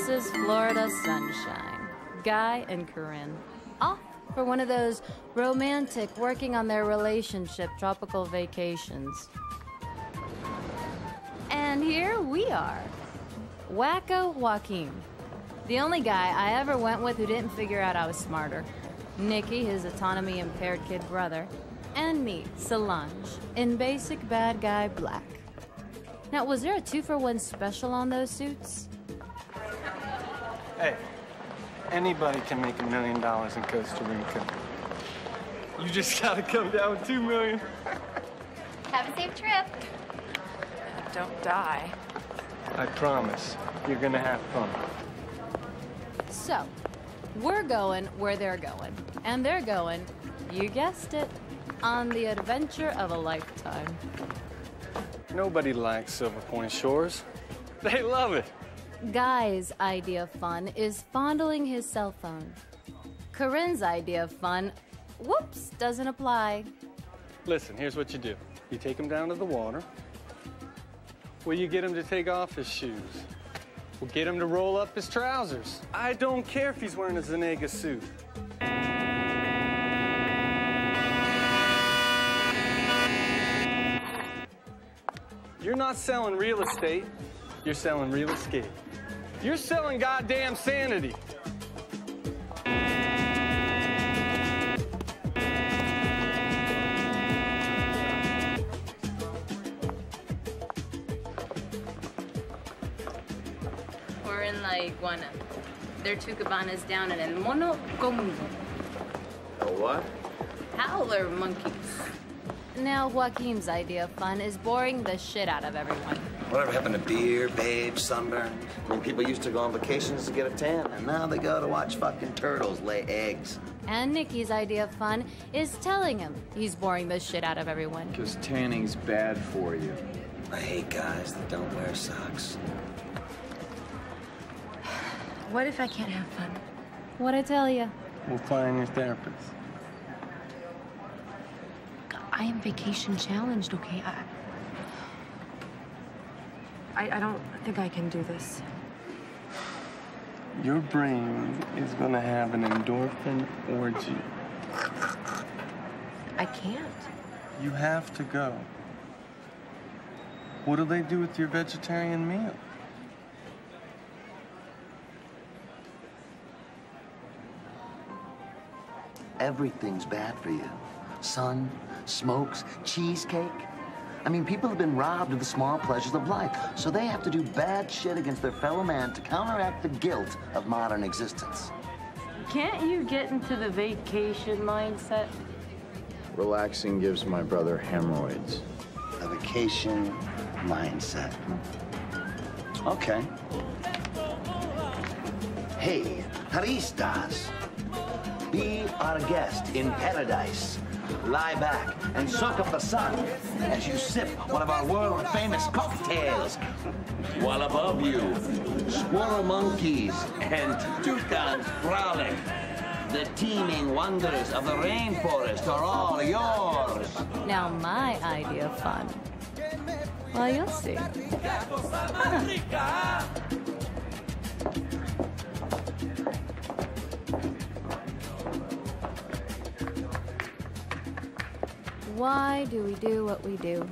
And Mrs. Florida Sunshine. Guy and Corinne. Off for one of those romantic, working on their relationship tropical vacations. And here we are. Wacko Joaquin. The only guy I ever went with who didn't figure out I was smarter. Nikki, his autonomy impaired kid brother. And me, Solange, in basic bad guy black. Now, was there a two for one special on those suits? Hey, anybody can make a million dollars in Costa Rica. You just gotta come down with two million. Have a safe trip. Don't die. I promise, you're gonna have fun. So, we're going where they're going. And they're going, you guessed it, on the adventure of a lifetime. Nobody likes Silver Point Shores. They love it. Guy's idea of fun is fondling his cell phone. Corinne's idea of fun, whoops, doesn't apply. Listen, here's what you do. You take him down to the water. Well, you get him to take off his shoes. We'll get him to roll up his trousers. I don't care if he's wearing a Zanega suit. You're not selling real estate, you're selling real escape. You're selling goddamn sanity. We're in like one. They're two cabanas down in El Mono Congo. A what? Howler monkeys. Now, Joaquin's idea of fun is boring the shit out of everyone. Whatever happened to beer, babes, sunburn? I mean, people used to go on vacations to get a tan, and now they go to watch fucking turtles lay eggs. And Nikki's idea of fun is telling him he's boring the shit out of everyone. Because tanning's bad for you. I hate guys that don't wear socks. What if I can't have fun? What'd I tell you? We'll find your therapist. I am vacation challenged, okay? I, I, I don't think I can do this. Your brain is gonna have an endorphin orgy. I can't. You have to go. What do they do with your vegetarian meal? Everything's bad for you. Sun, smokes, cheesecake. I mean, people have been robbed of the small pleasures of life, so they have to do bad shit against their fellow man to counteract the guilt of modern existence. Can't you get into the vacation mindset? Relaxing gives my brother hemorrhoids. A vacation mindset. Okay. Hey, Haristas. Be our guest in paradise. Lie back and soak up the sun as you sip one of our world famous cocktails. While above you, squirrel monkeys and toucans frolic. The teeming wonders of the rainforest are all yours. Now, my idea of fun. Well, you'll see. Why do we do what we do?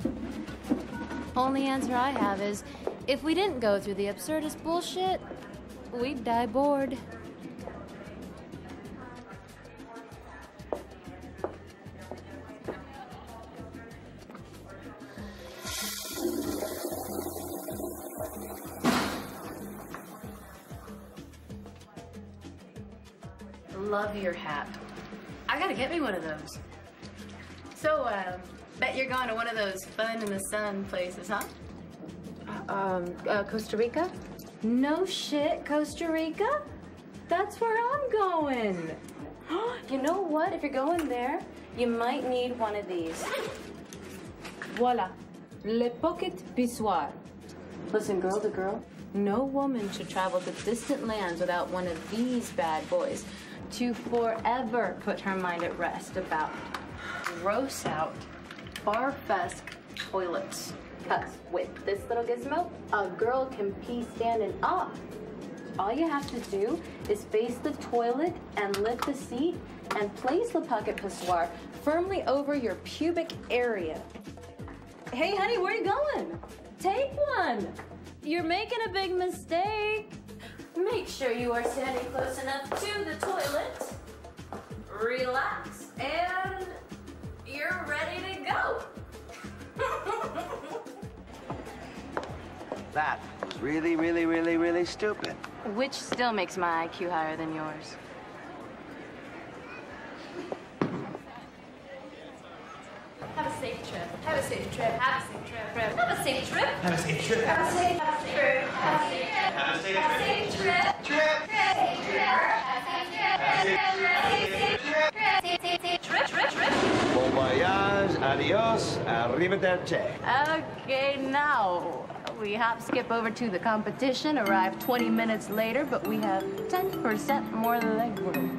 Only answer I have is if we didn't go through the absurdest bullshit, we'd die bored. Love your hat. I gotta get me one of those. So, uh, bet you're going to one of those fun in the sun places, huh? Um, uh, Costa Rica? No shit, Costa Rica? That's where I'm going. you know what? If you're going there, you might need one of these. Voila. Le Pocket Pissoir. Listen, girl to girl, no woman should travel to distant lands without one of these bad boys to forever put her mind at rest about gross out, bar-fesque toilets. Because with this little gizmo, a girl can pee standing up. All you have to do is face the toilet and lift the seat and place the pocket pissoir firmly over your pubic area. Hey, honey, where are you going? Take one. You're making a big mistake. Make sure you are standing close enough to the toilet. Relax, and you're ready to go. That was really, really, really, really stupid. Which still makes my IQ higher than yours. Have a safe trip. Have a safe trip. Have a safe trip. Have a safe trip. Have a safe trip. Have a safe trip. Have a safe trip. Have a safe Have a safe trip. Trip. Safe trip. Have a safe trip. Safe trip. Safe trip. Trip. Trip. Bon voyage, adios, arrivederci. Okay, now we hop skip over to the competition, arrive 20 minutes later, but we have 10% more leg room.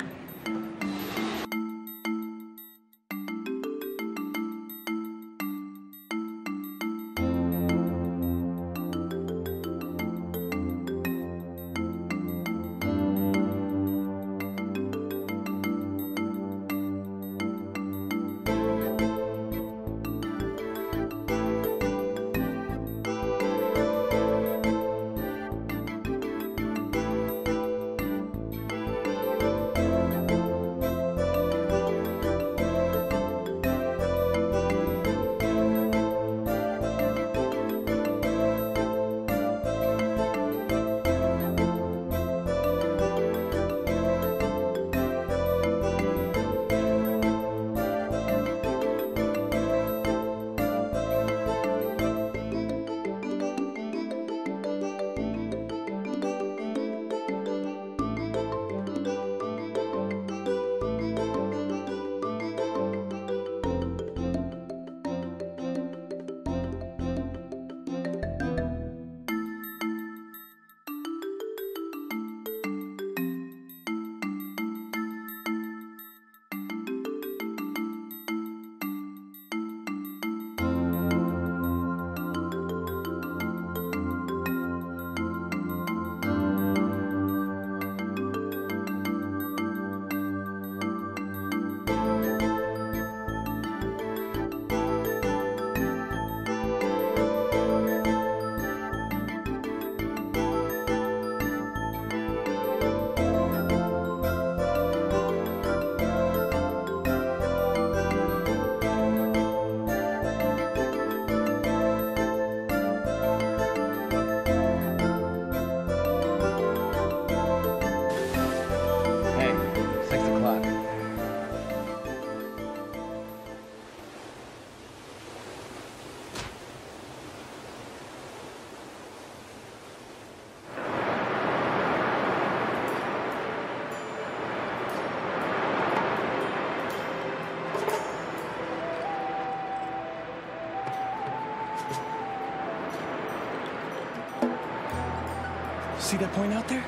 See that point out there?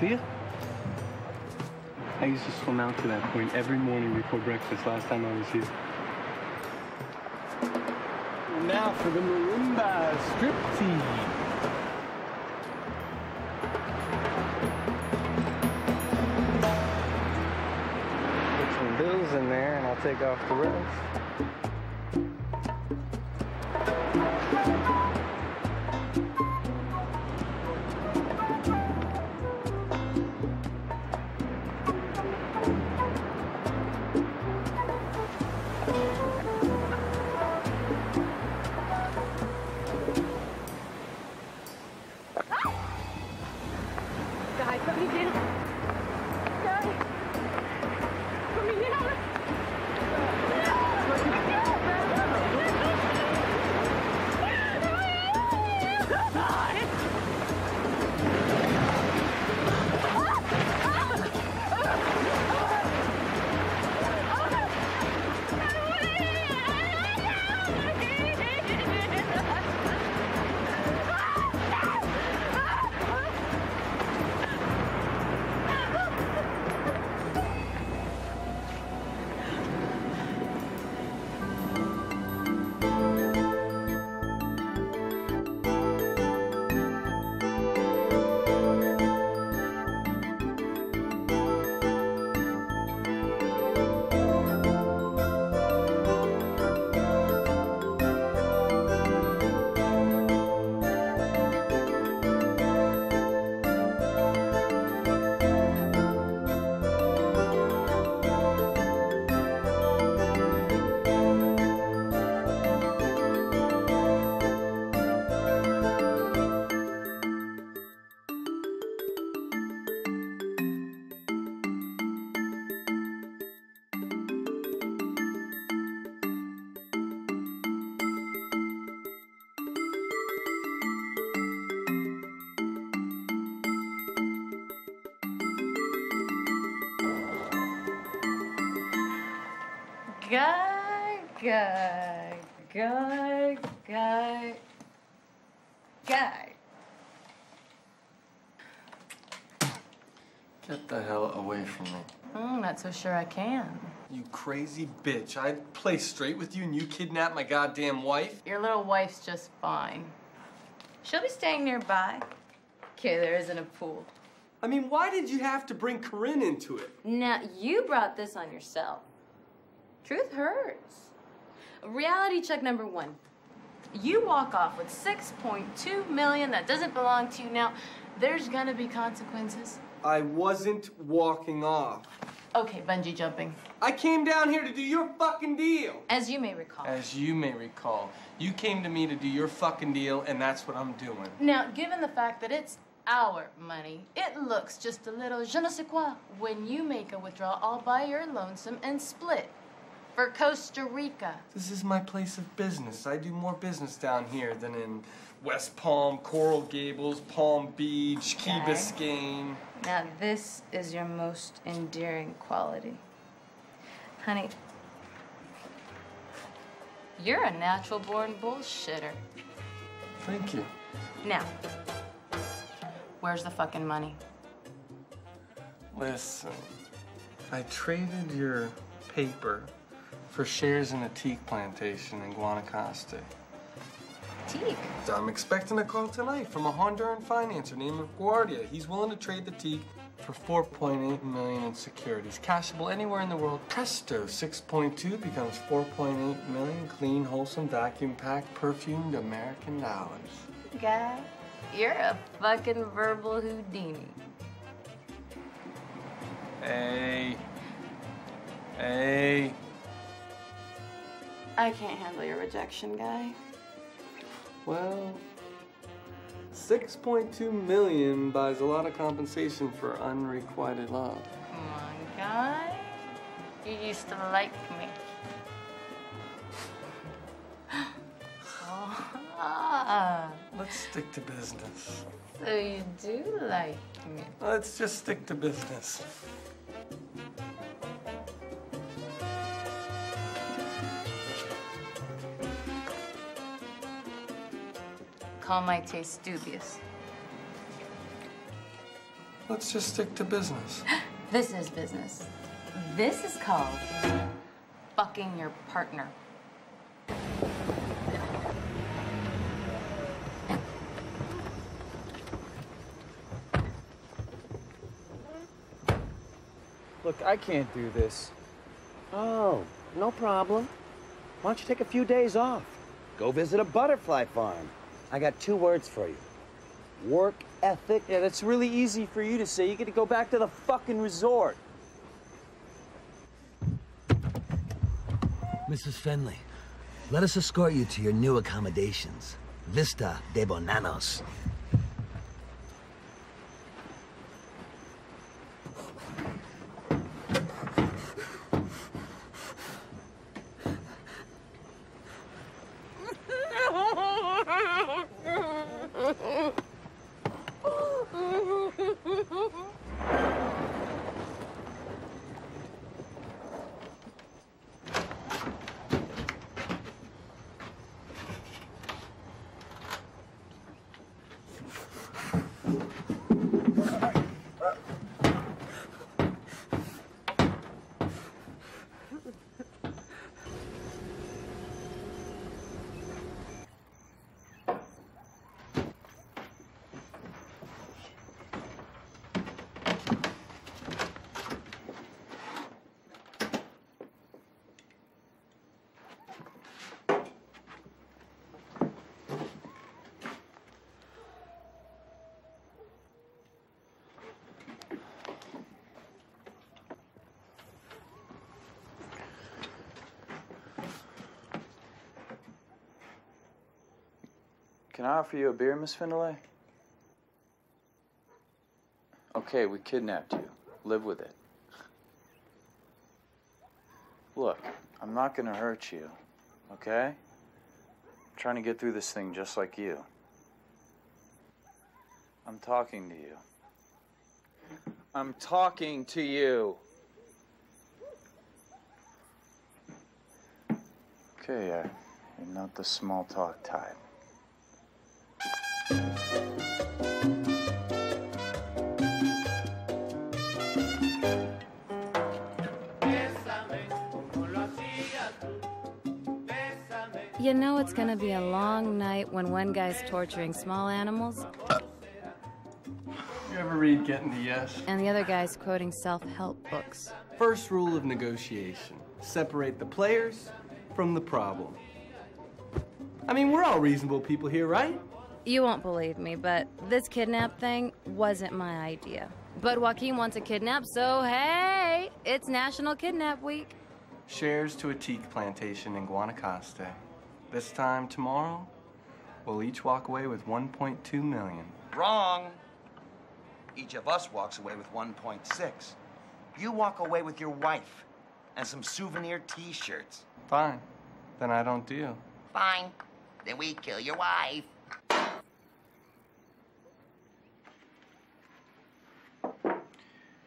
See it? I used to swim out to that point every morning before breakfast last time I was here. Now for the marimba striptease. Put some bills in there and I'll take off the rest. Guy, guy, guy, guy, guy. Get the hell away from me. I'm not so sure I can. You crazy bitch. I'd play straight with you and you kidnap my goddamn wife? Your little wife's just fine. She'll be staying nearby. Okay, there isn't a pool. I mean, why did you have to bring Corinne into it? Now, you brought this on yourself. Truth hurts. Reality check number one. You walk off with 6.2 million that doesn't belong to you. Now, there's gonna be consequences. I wasn't walking off. Okay, bungee jumping. I came down here to do your fucking deal. As you may recall. As you may recall, you came to me to do your fucking deal, and that's what I'm doing. Now, given the fact that it's our money, it looks just a little je ne sais quoi when you make a withdrawal all by your lonesome and split for Costa Rica. This is my place of business. I do more business down here than in West Palm, Coral Gables, Palm Beach, Key Okay. Biscayne. Now, this is your most endearing quality. Honey, you're a natural born bullshitter. Thank you. Now, where's the fucking money? Listen, I traded your paper for shares in a teak plantation in Guanacaste. Teak. I'm expecting a call tonight from a Honduran financer named Guardia. He's willing to trade the teak for 4.8 million in securities, cashable anywhere in the world. Presto, 6.2 becomes 4.8 million clean, wholesome, vacuum-packed, perfumed American dollars. Guy, you're a fucking verbal Houdini. Hey, hey. I can't handle your rejection, guy. Well, 6.2 million buys a lot of compensation for unrequited love. Come on, guy. You used to like me. Ah, Let's stick to business. so you do like me. Let's just stick to business. Call my taste dubious. Let's just stick to business. This is business. This is called fucking your partner. Look, I can't do this. Oh, no problem. Why don't you take a few days off? Go visit a butterfly farm. I got two words for you. Work ethic. Yeah, that's really easy for you to say. You get to go back to the fucking resort. Mrs. Findlay, let us escort you to your new accommodations. Vista de Bonanos. Can I offer you a beer, Miss Findlay? Okay, we kidnapped you. Live with it. Look, I'm not gonna hurt you, okay? I'm trying to get through this thing just like you. I'm talking to you. I'm talking to you. Okay, uh, you're not the small talk type. You know it's gonna be a long night when one guy's torturing small animals You ever read Getting the Yes? and the other guy's quoting self help books. First rule of negotiation separate the players from the problem. I mean, we're all reasonable people here, right? You won't believe me, but this kidnap thing wasn't my idea. But Joaquin wants a kidnap, so hey, it's National Kidnap Week. Shares to a teak plantation in Guanacaste. This time tomorrow, we'll each walk away with 1.2 million. Wrong. Each of us walks away with 1.6. You walk away with your wife and some souvenir t-shirts. Fine. Then I don't deal. Fine. Then we kill your wife.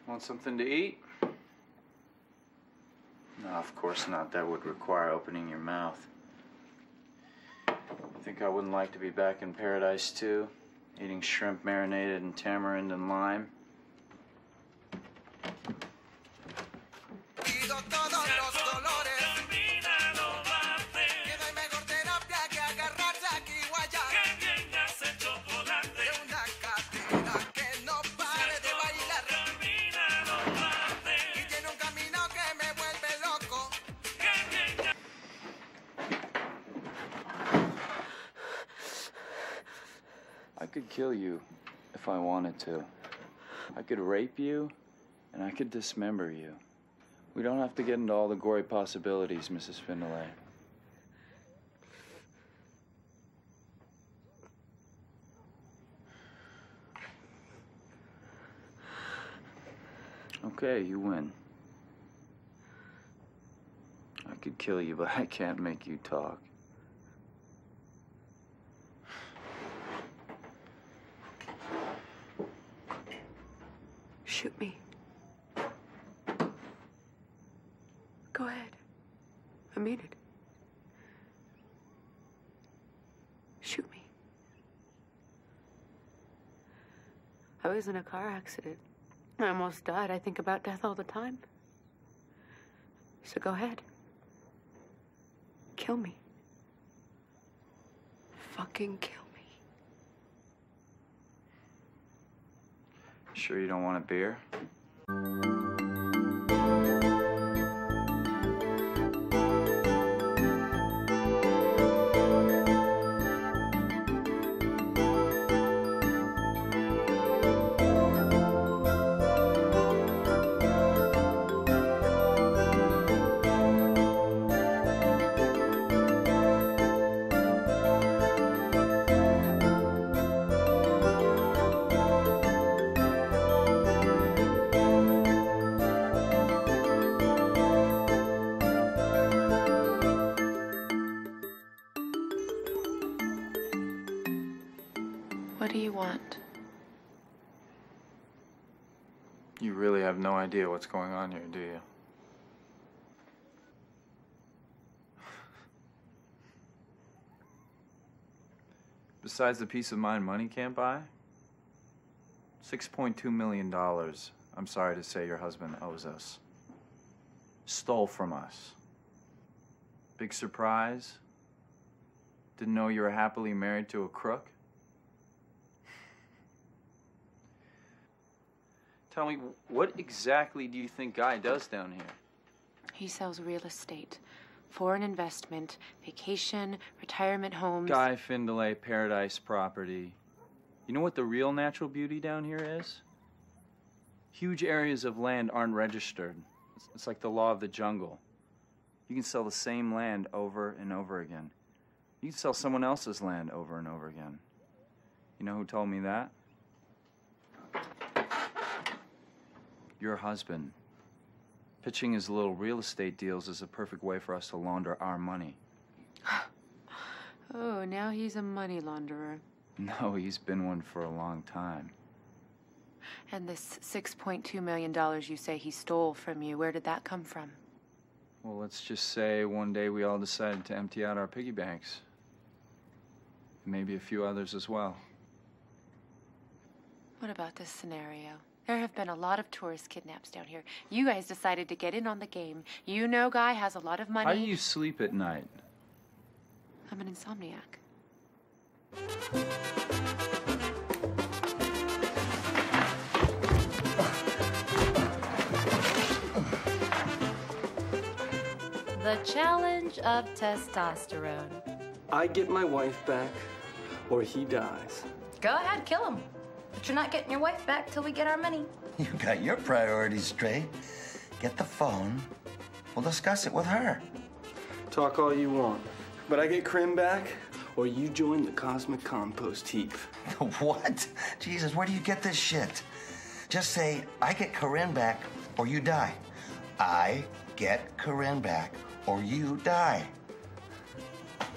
Want something to eat? No, of course not. That would require opening your mouth. You think I wouldn't like to be back in paradise too? Eating shrimp marinated in tamarind and lime? Kill you if I wanted to. I could rape you, and I could dismember you. We don't have to get into all the gory possibilities, Mrs. Findlay. Okay, you win. I could kill you, but I can't make you talk. Shoot me. Go ahead. I mean it. Shoot me. I was in a car accident. I almost died. I think about death all the time. So go ahead. Kill me. Fucking kill me. Sure you don't want a beer? Idea what's going on here, do you? Besides the peace of mind money can't buy? $6.2 million, I'm sorry to say your husband owes us. Stole from us. Big surprise? Didn't know you were happily married to a crook? Tell me, what exactly do you think Guy does down here? He sells real estate, foreign investment, vacation, retirement homes. Guy Findlay Paradise Property. You know what the real natural beauty down here is? Huge areas of land aren't registered. It's, it's like the law of the jungle. You can sell the same land over and over again. You can sell someone else's land over and over again. You know who told me that? Your husband. Pitching his little real estate deals is a perfect way for us to launder our money. Oh, now he's a money launderer. No, he's been one for a long time. And this $6.2 million you say he stole from you, where did that come from? Well, let's just say one day we all decided to empty out our piggy banks. And maybe a few others as well. What about this scenario? There have been a lot of tourist kidnaps down here. You guys decided to get in on the game. You know, Guy has a lot of money. How do you sleep at night? I'm an insomniac. The challenge of testosterone. I get my wife back, or he dies. Go ahead, kill him. But you're not getting your wife back till we get our money. You got your priorities straight. Get the phone. We'll discuss it with her. Talk all you want. But I get Corinne back, or you join the cosmic compost heap. What? Jesus, where do you get this shit? Just say, I get Corinne back, or you die. I get Corinne back, or you die.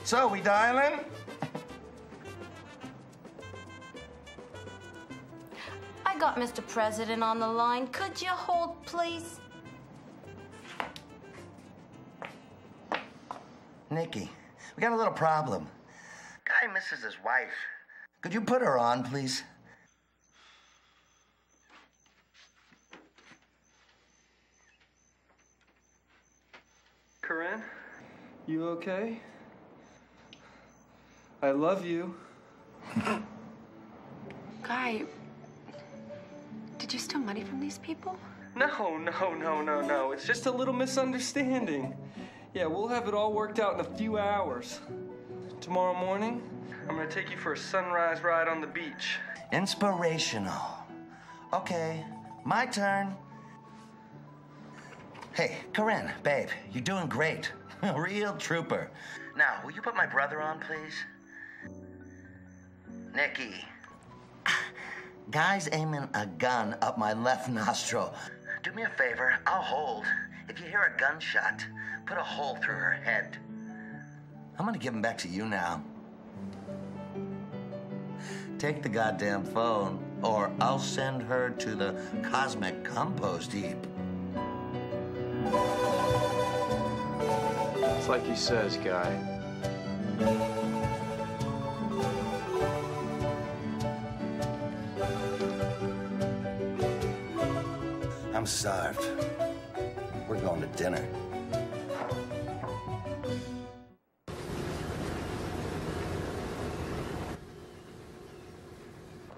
So, we dialing? I got Mr. President on the line. Could you hold, please? Nikki, we got a little problem. Guy misses his wife. Could you put her on, please? Corinne, you okay? I love you. Guy, did you steal money from these people? No, no, no, no, no. It's just a little misunderstanding. Yeah, we'll have it all worked out in a few hours. Tomorrow morning, I'm gonna take you for a sunrise ride on the beach. Inspirational. Okay, my turn. Hey, Corinne, babe, you're doing great. Real trooper. Now, will you put my brother on, please? Nikki. Guy's aiming a gun up my left nostril. Do me a favor, I'll hold. If you hear a gunshot, put a hole through her head. I'm gonna give him back to you now. Take the goddamn phone, or I'll send her to the cosmic compost heap. It's like he says, Guy. Starved. We're going to dinner.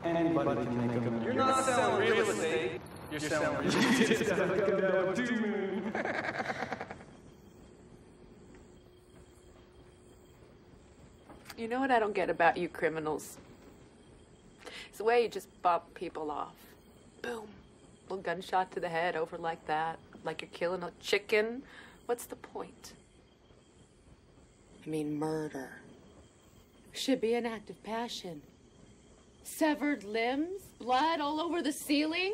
Anybody can make them. You're not selling real estate. You're selling real You know what I don't get about you criminals? It's the way you just bump people off. Boom. Little gunshot to the head over like that. Like you're killing a chicken. What's the point? I mean, murder. Should be an act of passion. Severed limbs? Blood all over the ceiling?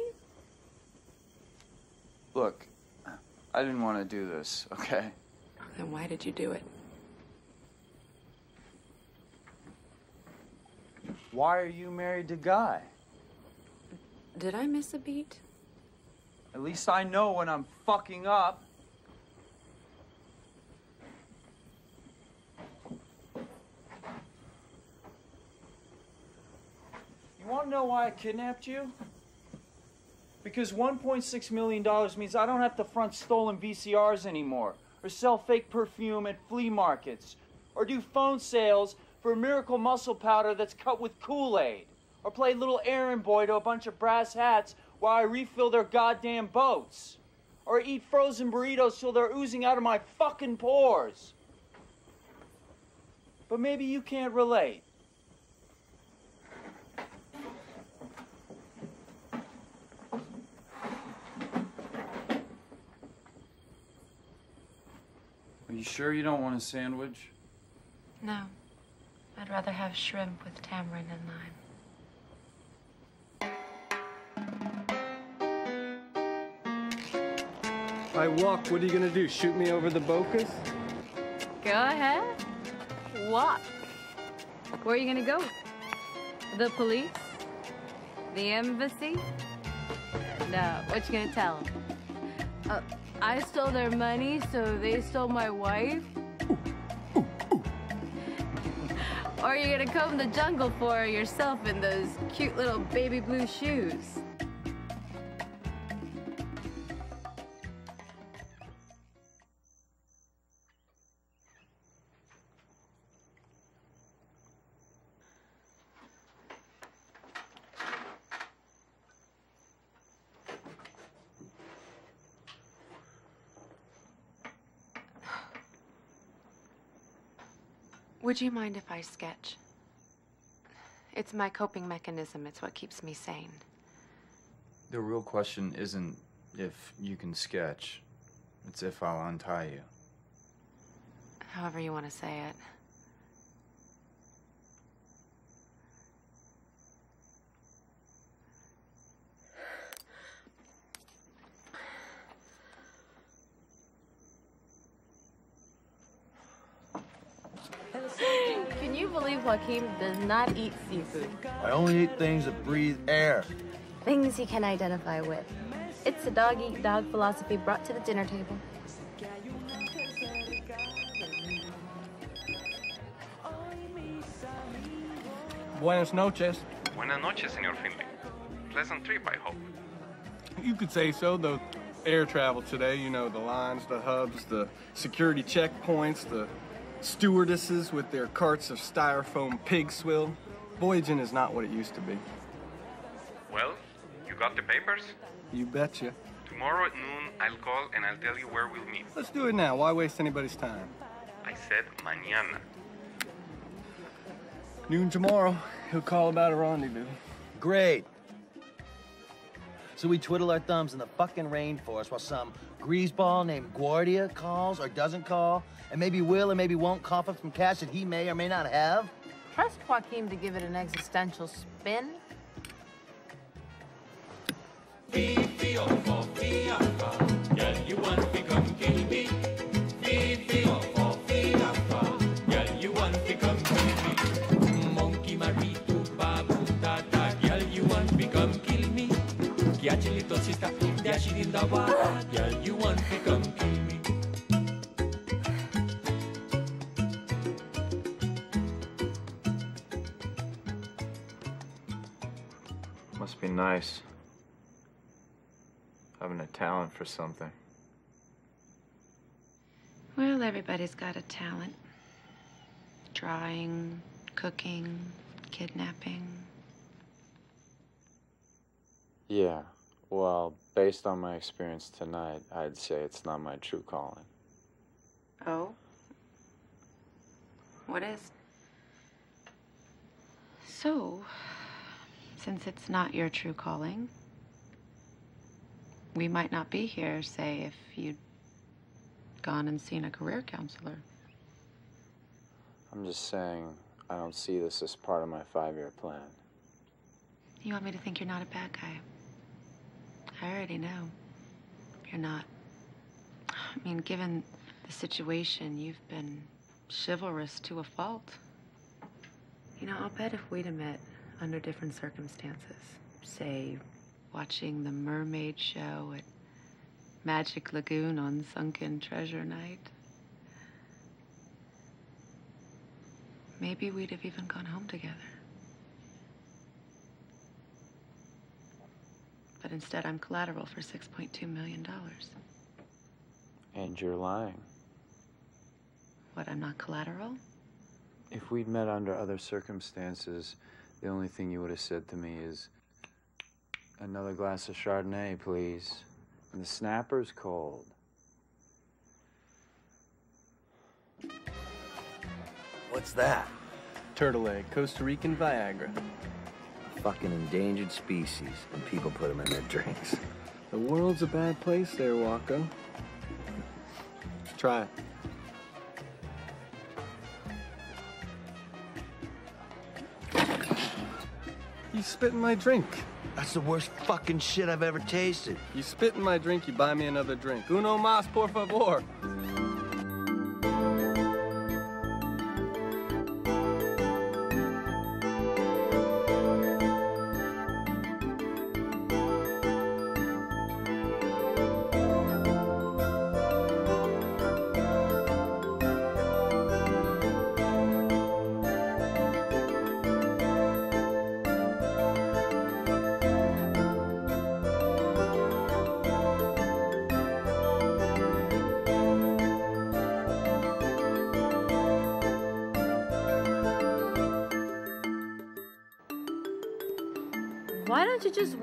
Look, I didn't want to do this, okay? Then why did you do it? Why are you married to Guy? Did I miss a beat? At least I know when I'm fucking up. You want to know why I kidnapped you? Because $1.6 million means I don't have to front stolen VCRs anymore, or sell fake perfume at flea markets, or do phone sales for miracle muscle powder that's cut with Kool Aid, or play little errand boy to a bunch of brass hats while I refill their goddamn boats, or eat frozen burritos till they're oozing out of my fucking pores. But maybe you can't relate. Are you sure you don't want a sandwich? No. I'd rather have shrimp with tamarind and lime. I walk. What are you gonna do? Shoot me over the Bocas? Go ahead. Walk. Where are you gonna go? The police? The embassy? No. What you gonna tell them? Uh, I stole their money, so they stole my wife? or are you gonna comb the jungle for yourself in those cute little baby blue shoes? Would you mind if I sketch? It's my coping mechanism. It's what keeps me sane. The real question isn't if you can sketch, it's if I'll untie you. However you want to say it. Can you believe Joaquin does not eat seafood? I only eat things that breathe air. Things he can identify with. It's a dog eat dog philosophy brought to the dinner table. Buenas noches. Buenas noches, señor Findlay. Pleasant trip, I hope. You could say so, though air travel today, you know, the lines, the hubs, the security checkpoints, the stewardesses with their carts of styrofoam pig swill. Voyaging is not what it used to be. Well, you got the papers? You betcha. Tomorrow at noon, I'll call and I'll tell you where we'll meet. Let's do it now. Why waste anybody's time? I said mañana. Noon tomorrow. He'll call about a rendezvous. Great. So we twiddle our thumbs in the fucking rainforest while some greaseball named Guardia calls or doesn't call, and maybe will or maybe won't cough up some cash that he may or may not have? Trust Joaquin to give it an existential spin. Must be nice. Having a talent for something. Well, everybody's got a talent. Drawing, cooking, kidnapping. Yeah. Well, based on my experience tonight, I'd say it's not my true calling. Oh? What is? So, since it's not your true calling, we might not be here, say, if you'd gone and seen a career counselor. I'm just saying, I don't see this as part of my five year plan. You want me to think you're not a bad guy? I already know. You're not. I mean, given the situation, you've been chivalrous to a fault. You know, I'll bet if we'd have met under different circumstances, say, watching the mermaid show at Magic Lagoon on Sunken Treasure Night, maybe we'd have even gone home together. But instead, I'm collateral for $6.2 million. And you're lying. What, I'm not collateral? If we'd met under other circumstances, the only thing you would have said to me is, another glass of Chardonnay, please. And the snapper's cold. What's that? Turtle egg, Costa Rican Viagra. Fucking endangered species, and people put them in their drinks. The world's a bad place there, Wacko. Try it. You spit in my drink. That's the worst fucking shit I've ever tasted. You spit in my drink, you buy me another drink. Uno más, por favor.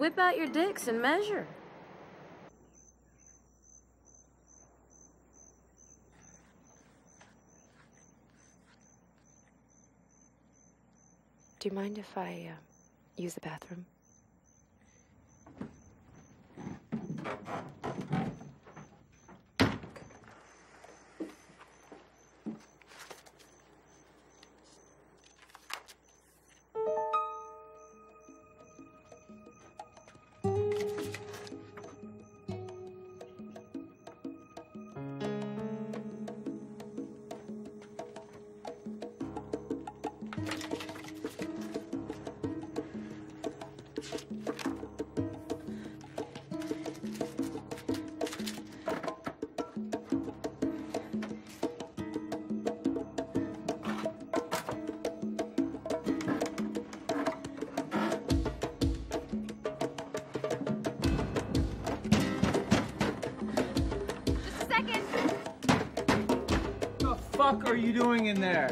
Whip out your dicks and measure? Do you mind if I uh, use the bathroom? Are you doing in there?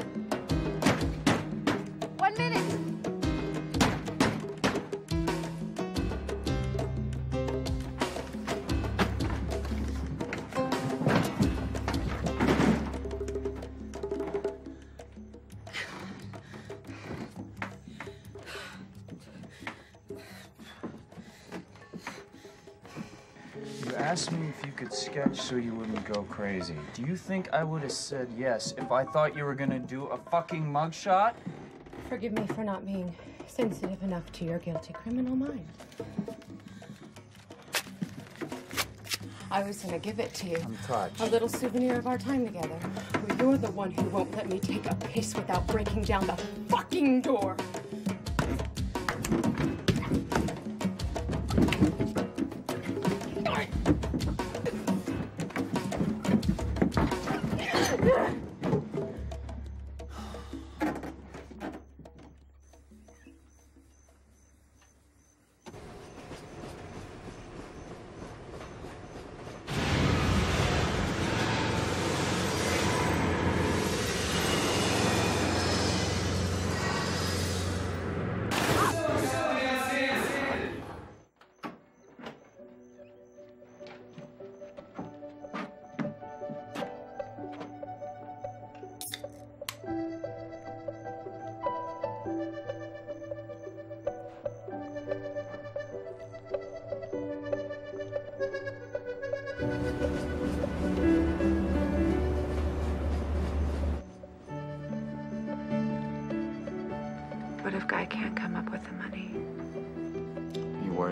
Sketch so you wouldn't go crazy. Do you think I would have said yes if I thought you were gonna do a fucking mugshot? Forgive me for not being sensitive enough to your guilty criminal mind. I was gonna give it to you. I'm touched. A little souvenir of our time together. Well, you're the one who won't let me take a piss without breaking down the fucking door.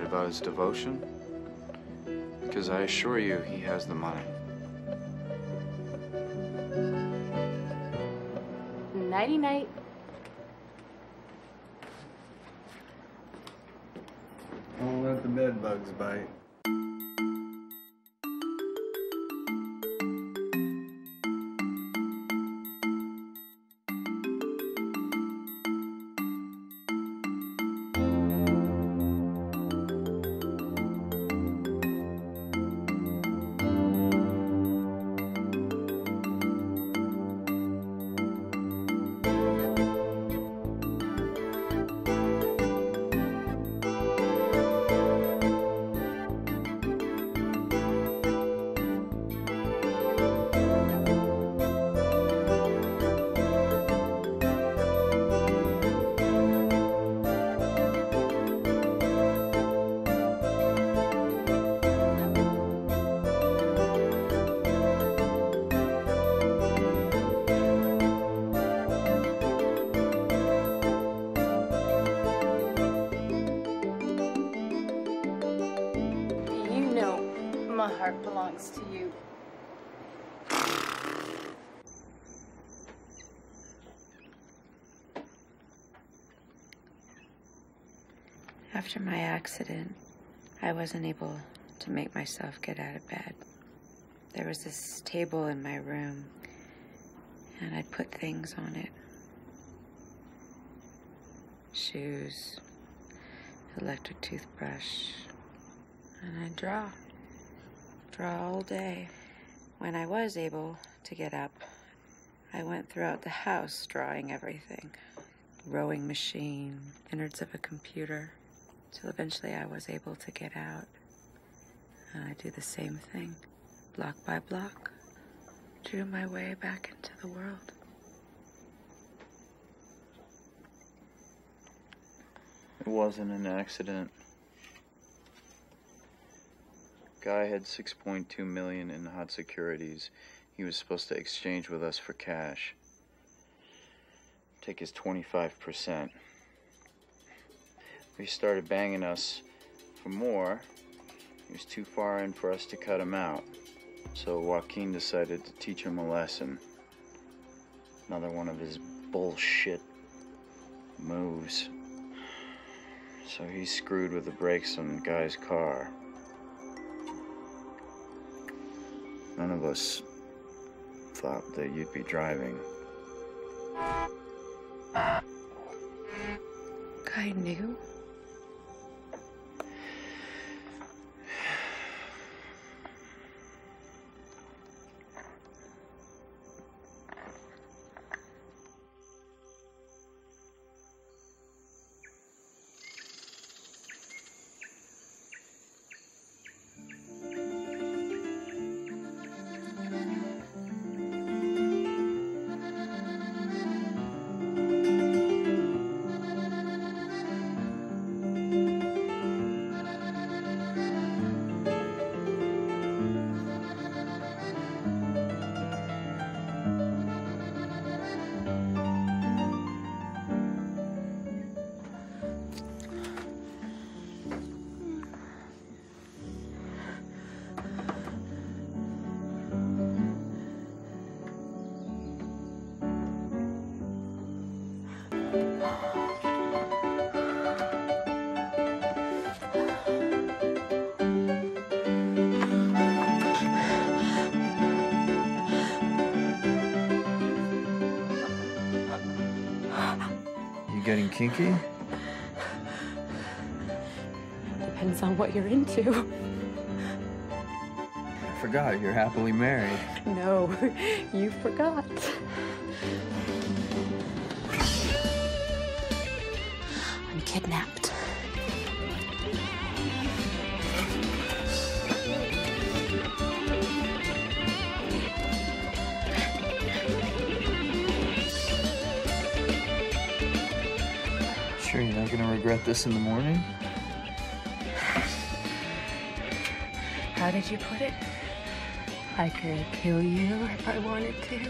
About his devotion? Because I assure you, he has the money. Nighty night. Accident, I wasn't able to make myself get out of bed. There was this table in my room, and I'd put things on it shoes, electric toothbrush, and I'd draw. Draw all day. When I was able to get up, I went throughout the house drawing everything rowing machine, innards of a computer. Till eventually I was able to get out. And I do the same thing, block by block, drew my way back into the world. It wasn't an accident. Guy had 6.2 million in hot securities. He was supposed to exchange with us for cash. Take his 25%. He started banging us for more. He was too far in for us to cut him out. So Joaquin decided to teach him a lesson. Another one of his bullshit moves. So he screwed with the brakes on the Guy's car. None of us thought that you'd be driving. Guy knew? Kinky? Depends on what you're into. I forgot you're happily married. No, you forgot. This in the morning? How did you put it? I could kill you if I wanted to.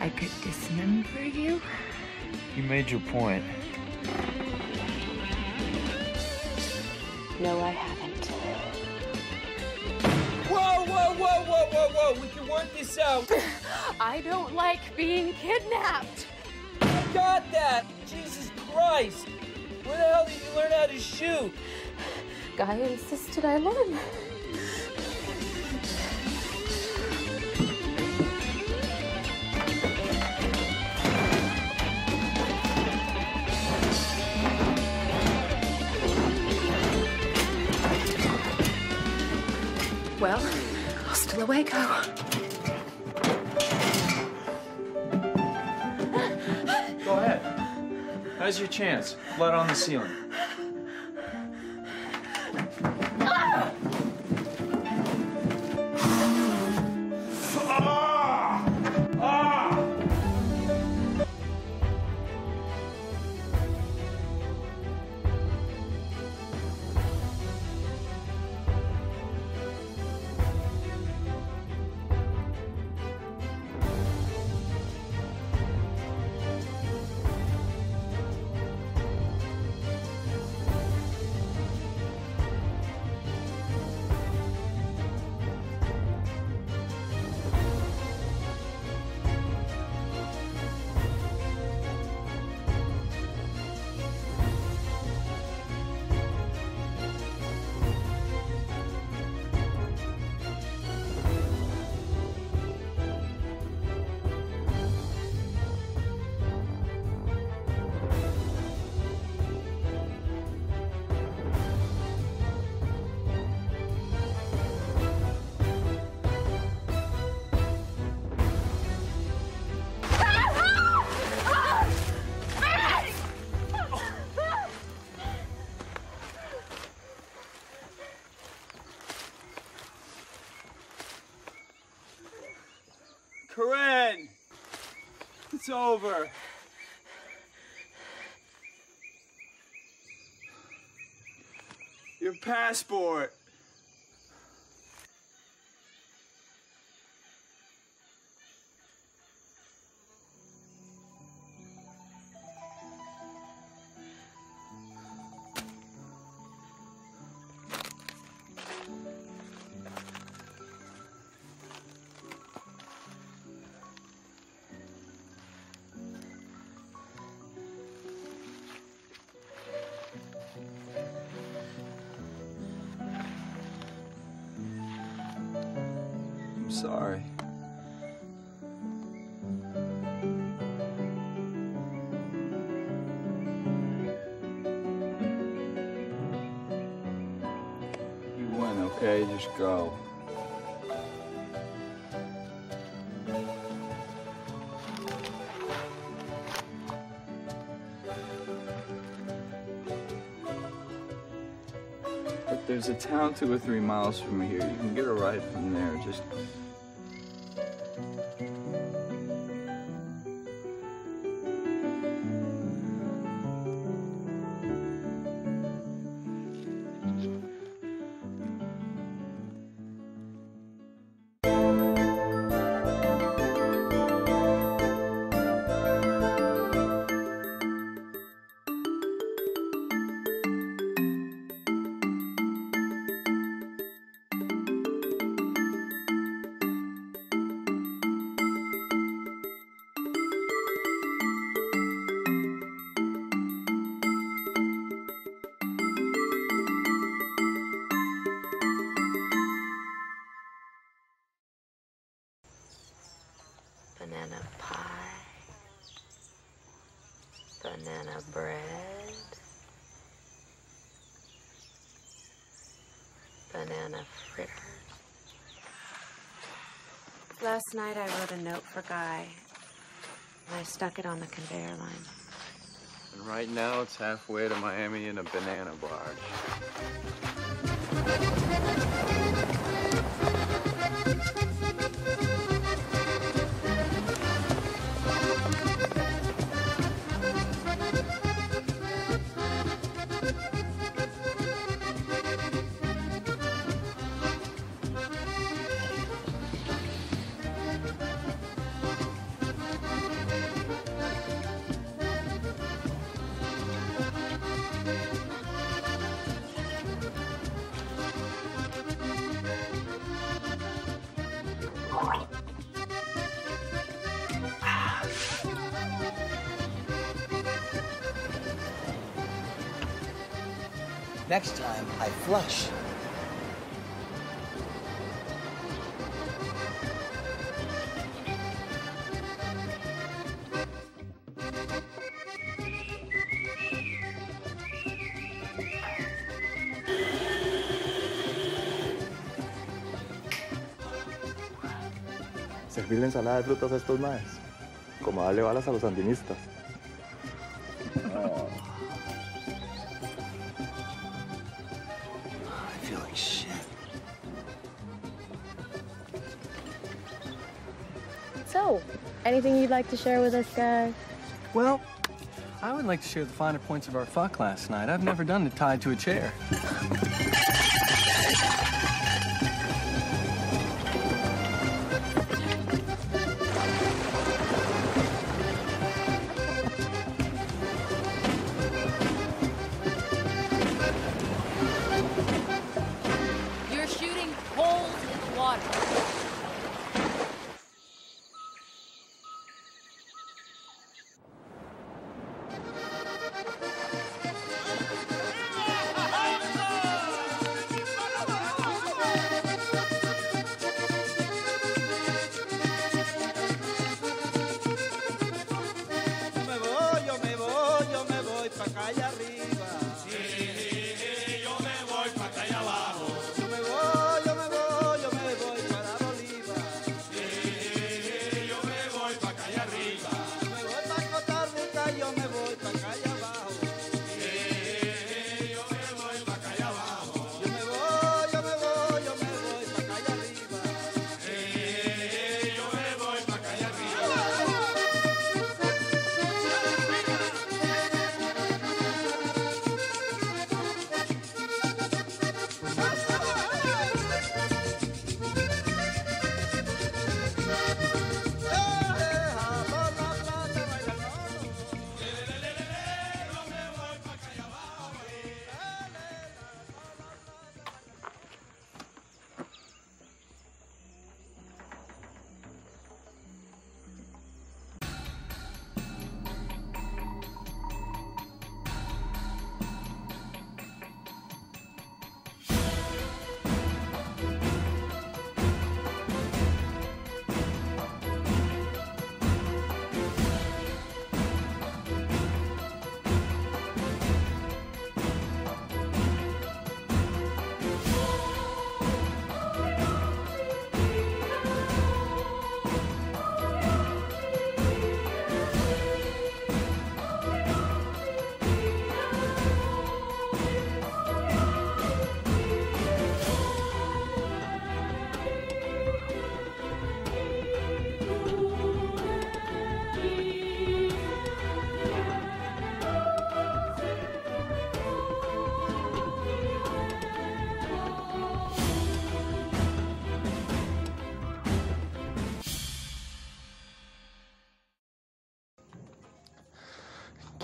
I could dismember you. You made your point. No, I haven't. Whoa, whoa, whoa, whoa, whoa, whoa! We can work this out. I don't like being kidnapped. I got that. Jesus Christ! Where the hell did you learn how to shoot? Guy insisted I learn. Well, hasta luego. How's your chance? Blood on the ceiling. It's over. Your passport. Sorry. You win, okay? Just go. But there's a town two or three miles from here. You can get a ride from there. Just night I wrote a note for Guy. And I stuck it on the conveyor line. And right now it's halfway to Miami in a banana barge. Flush. Servirle ensalada de frutas a estos maes. Como darle balas a los sandinistas. Anything you'd like to share with us, guys? Well, I would like to share the finer points of our fuck last night. I've never done it tied to a chair.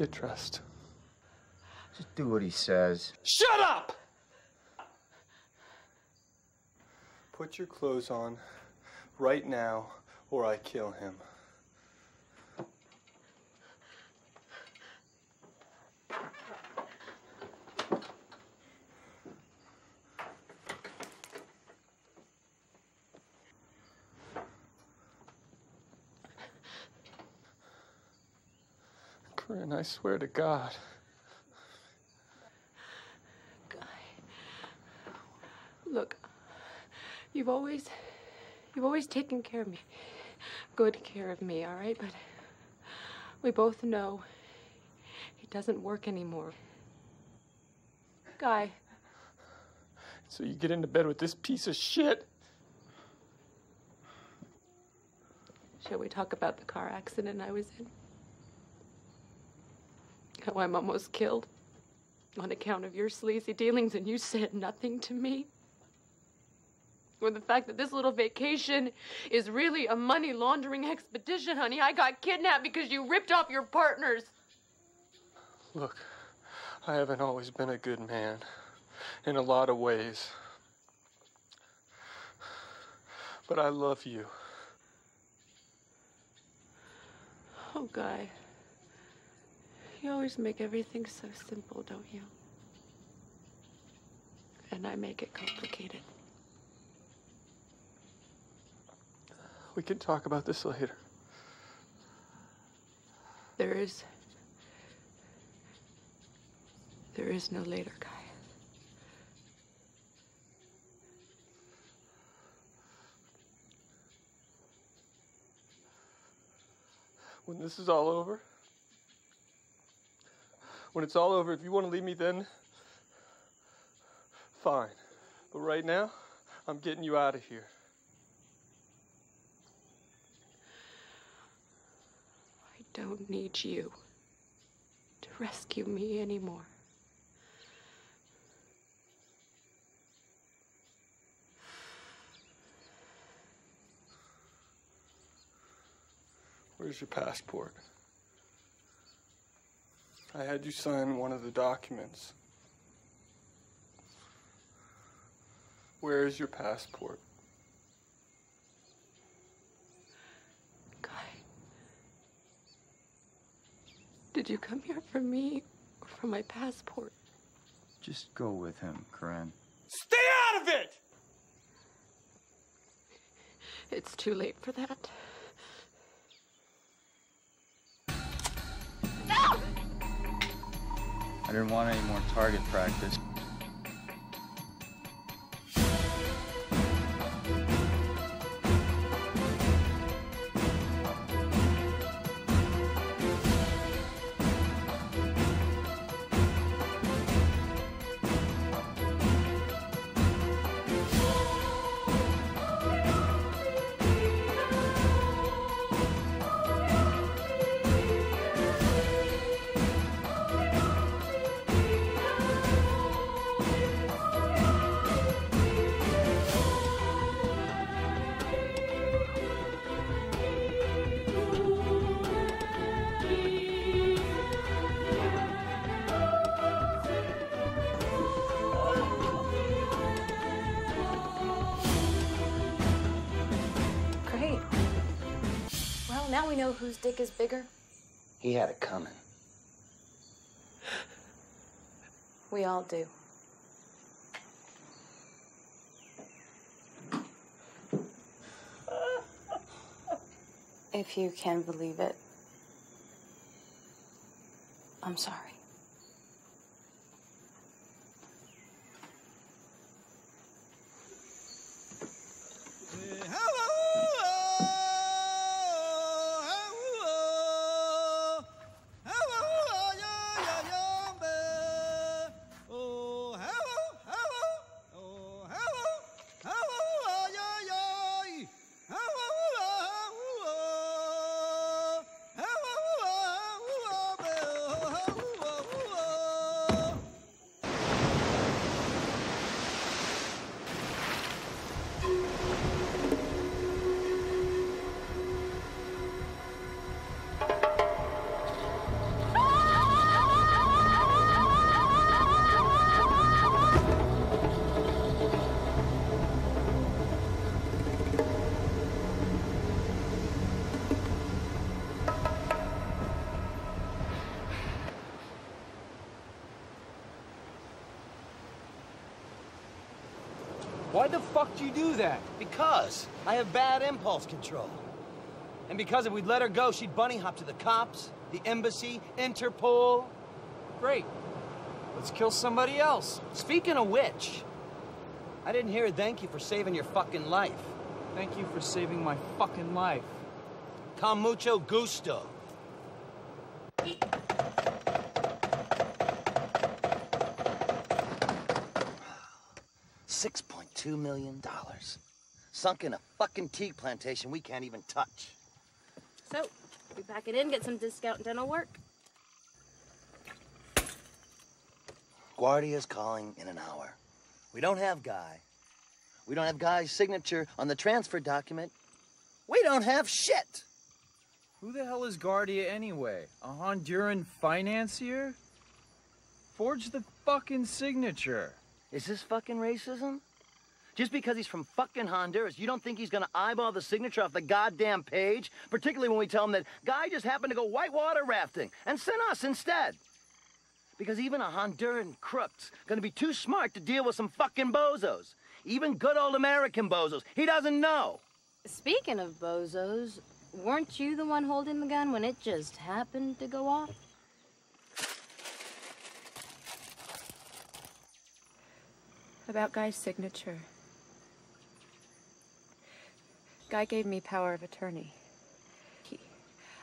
Get dressed. Just do what he says. Shut up! Put your clothes on right now, or I kill him. Corinne, I swear to God. Guy, look, you've always, you've always taken care of me. Good care of me, all right? But we both know it doesn't work anymore. Guy, So you get into bed with this piece of shit? shall we talk about the car accident I was in? How I'm almost killed on account of your sleazy dealings and you said nothing to me? Or the fact that this little vacation is really a money laundering expedition, honey. I got kidnapped because you ripped off your partners. Look, I haven't always been a good man in a lot of ways. But I love you. Oh, Guy. You always make everything so simple, don't you? And I make it complicated. We can talk about this later. There is. There is no later, Guy. When this is all over, when it's all over, if you want to leave me then, fine. But right now, I'm getting you out of here. I don't need you to rescue me anymore. Where's your passport? I had you sign one of the documents. Where is your passport? Guy, did you come here for me or for my passport? Just go with him, Corinne. Stay out of it! It's too late for that. I didn't want any more target practice. Is bigger. He had it coming. We all do. If you can believe it, I'm sorry. Why the fuck do you do that? Because I have bad impulse control. And because if we'd let her go, she'd bunny hop to the cops, the embassy, Interpol. Great. Let's kill somebody else. Speaking of which, I didn't hear a thank you for saving your fucking life. Thank you for saving my fucking life. Con mucho gusto. Six point two million dollars. Sunk in a fucking tea plantation we can't even touch. So, we pack it in, get some discount dental work. Guardia's calling in an hour. We don't have Guy. We don't have Guy's signature on the transfer document. We don't have shit. Who the hell is Guardia anyway? A Honduran financier? Forge the fucking signature. Is this fucking racism? Just because he's from fucking Honduras, you don't think he's gonna eyeball the signature off the goddamn page? Particularly when we tell him that Guy just happened to go whitewater rafting and sent us instead. Because even a Honduran crook's gonna be too smart to deal with some fucking bozos. Even good old American bozos. He doesn't know. Speaking of bozos, weren't you the one holding the gun when it just happened to go off? About Guy's signature. Guy gave me power of attorney. He,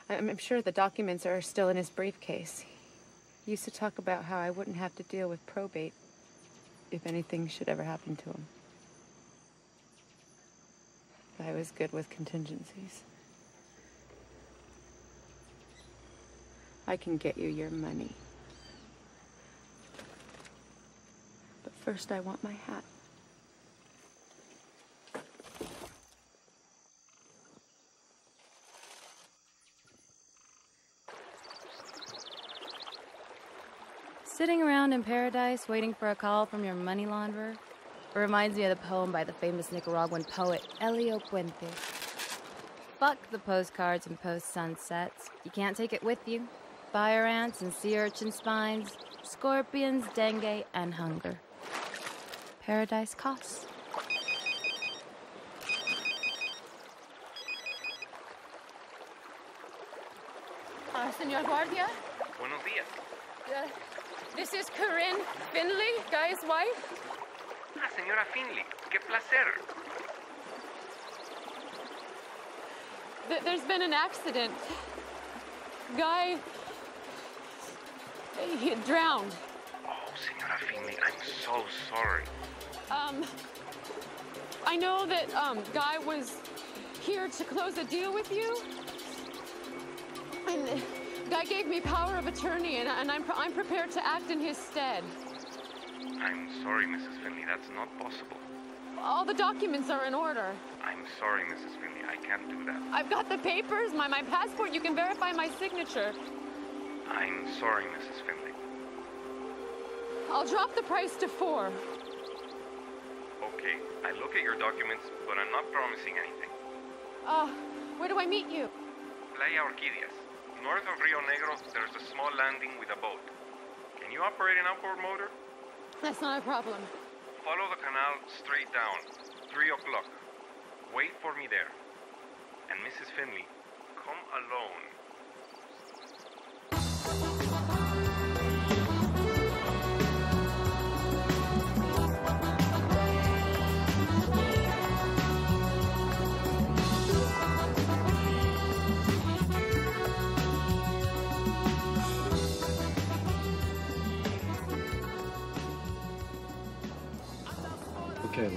I'm sure the documents are still in his briefcase. He used to talk about how I wouldn't have to deal with probate if anything should ever happen to him. Guy was good with contingencies. I can get you your money. But first, I want my hat. Sitting around in paradise waiting for a call from your money launderer? It reminds me of the poem by the famous Nicaraguan poet Elio Puente. Fuck the postcards and post sunsets. You can't take it with you. Fire ants and sea urchin spines, scorpions, dengue, and hunger. Paradise costs. Uh, Senor Guardia, Buenos días. uh, this is Corinne Findlay, Guy's wife. Ah, señora Findlay, qué placer. Th- there's been an accident. Guy. He drowned. Oh, señora Findlay, I'm so sorry. Um, I know that um, Guy was here to close a deal with you. And Guy gave me power of attorney, and, and I'm, I'm prepared to act in his stead. I'm sorry, Mrs. Findlay, that's not possible. All the documents are in order. I'm sorry, Mrs. Findlay, I can't do that. I've got the papers, my, my passport. You can verify my signature. I'm sorry, Mrs. Findlay. I'll drop the price to four. Okay, I look at your documents, but I'm not promising anything. Uh, where do I meet you? Playa Orquídeas. North of Rio Negro, there's a small landing with a boat. Can you operate an outboard motor? That's not a problem. Follow the canal straight down. Three o'clock. Wait for me there. And Mrs. Findlay, come alone.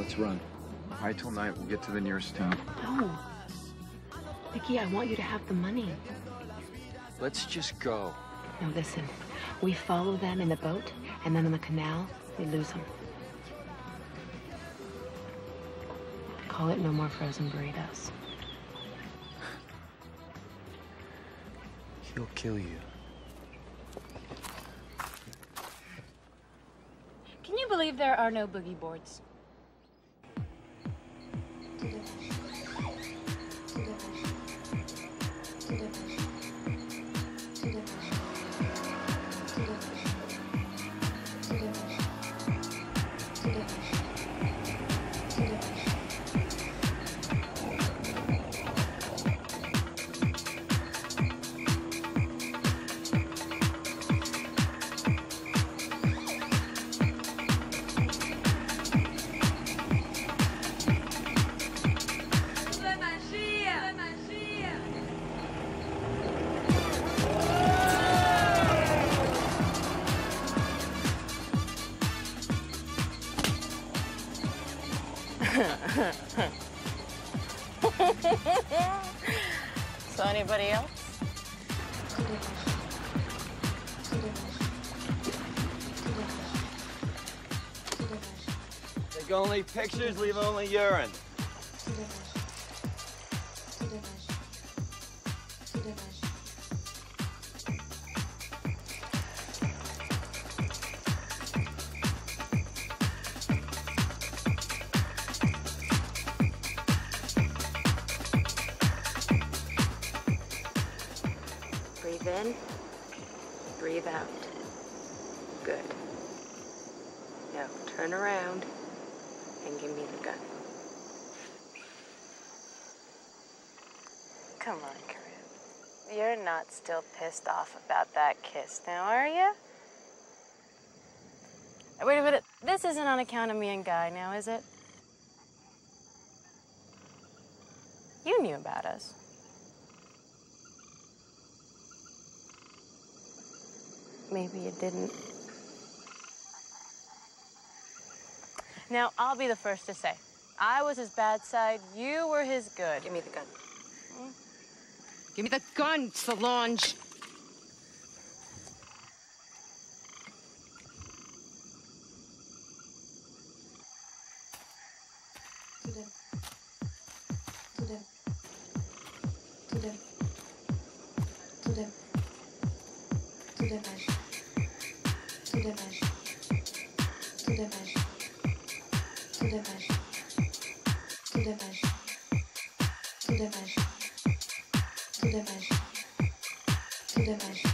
Let's run. High till night, we'll get to the nearest town. Oh. No. Vicky, I want you to have the money. Let's just go. Now listen, we follow them in the boat, and then on the canal, we lose them. Call it no more frozen burritos. He'll kill you. Can you believe there are no boogie boards? Only pictures, leave only urine. Pissed off about that kiss now, are you? Wait a minute. This isn't on account of me and Guy now, is it? You knew about us. Maybe you didn't. Now, I'll be the first to say, I was his bad side, you were his good. Give me the gun. Give me the gun, Solange. Tout dommage. Tout dommage. Tout dommage.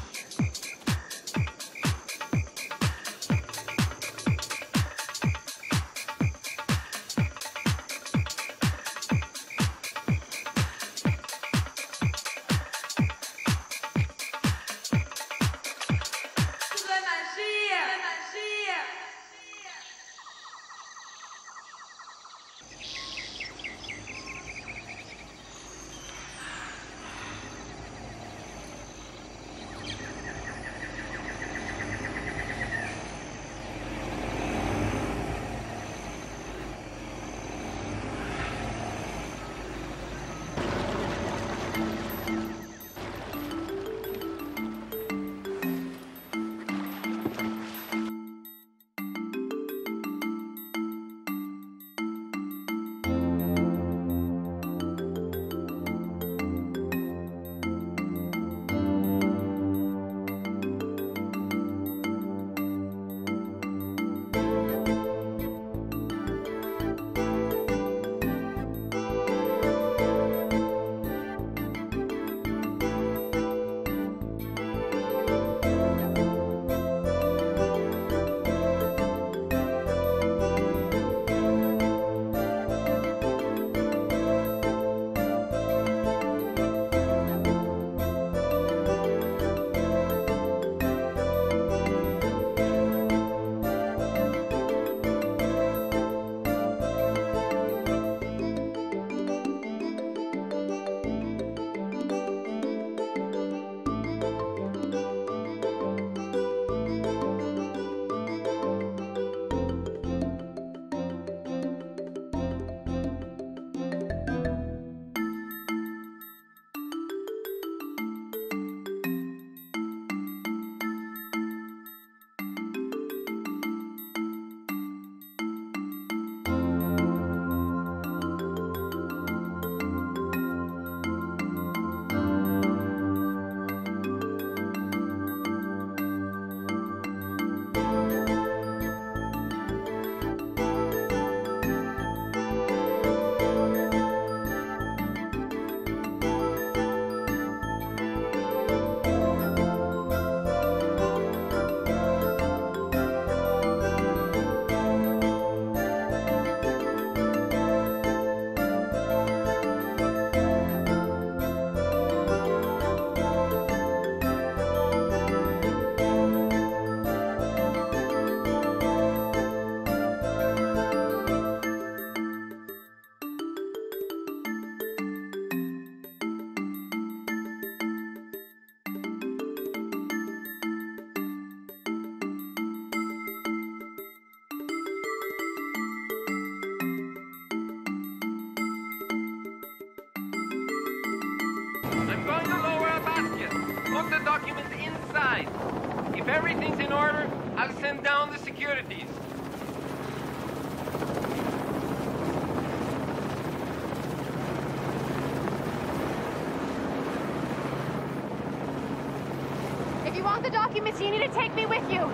You.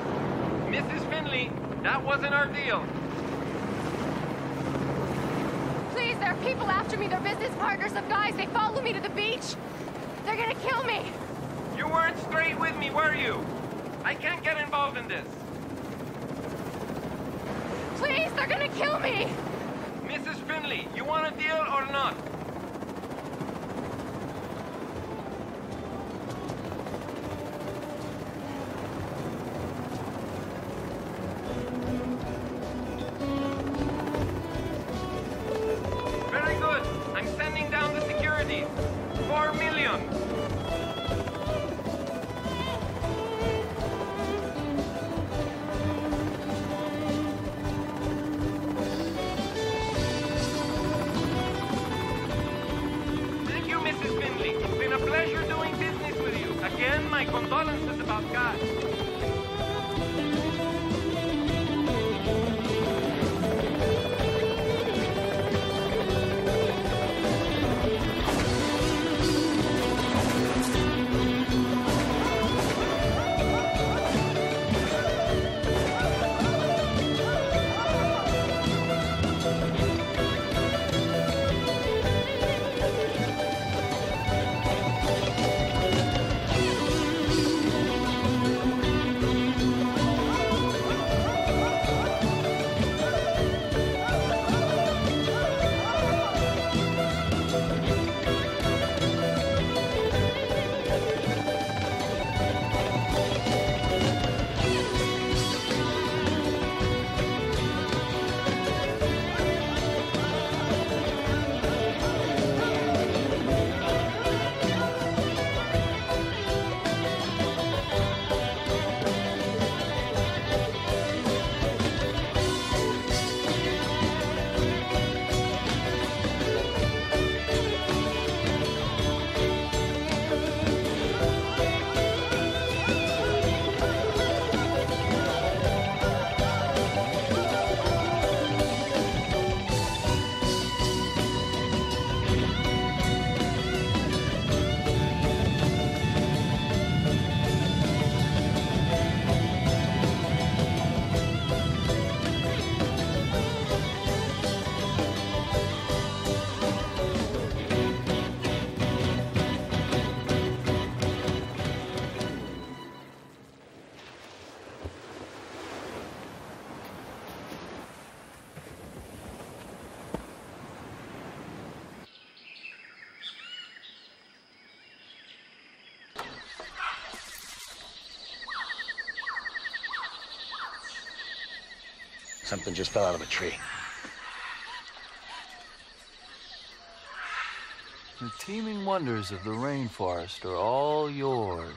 Mrs. Findlay, that wasn't our deal. Please, there are people after me. They're business partners of Guy's. They follow me to the beach. They're gonna kill me. You weren't straight with me, were you? I can't get involved in this. Please, they're gonna kill me. Mrs. Findlay, you want a deal or not? Something just fell out of a tree. The teeming wonders of the rainforest are all yours.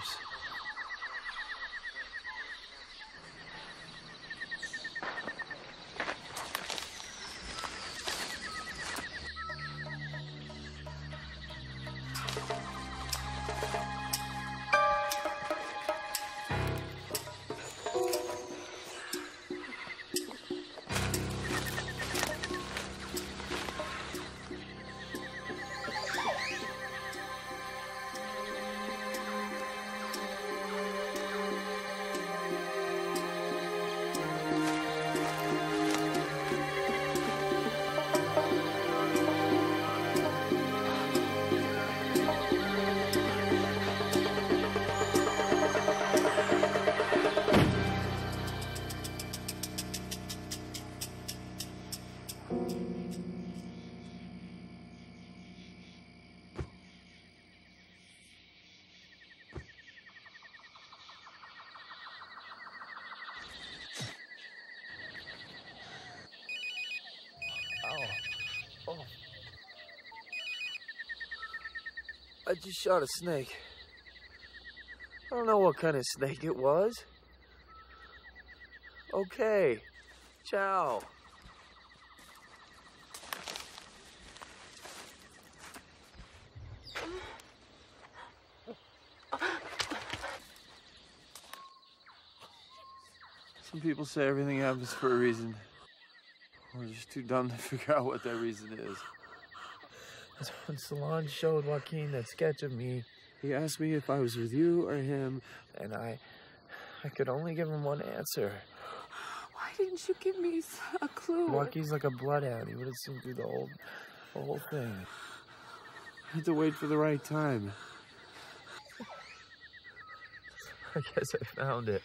I just shot a snake. I don't know what kind of snake it was. Okay. Ciao. Some people say everything happens for a reason. We're just too dumb to figure out what that reason is. That's when Solange showed Joaquin that sketch of me. He asked me if I was with you or him. And I... I could only give him one answer. Why didn't you give me a clue? Joaquin's like a bloodhound. He would have seen through the whole, the whole thing. I had to wait for the right time. I guess I found it.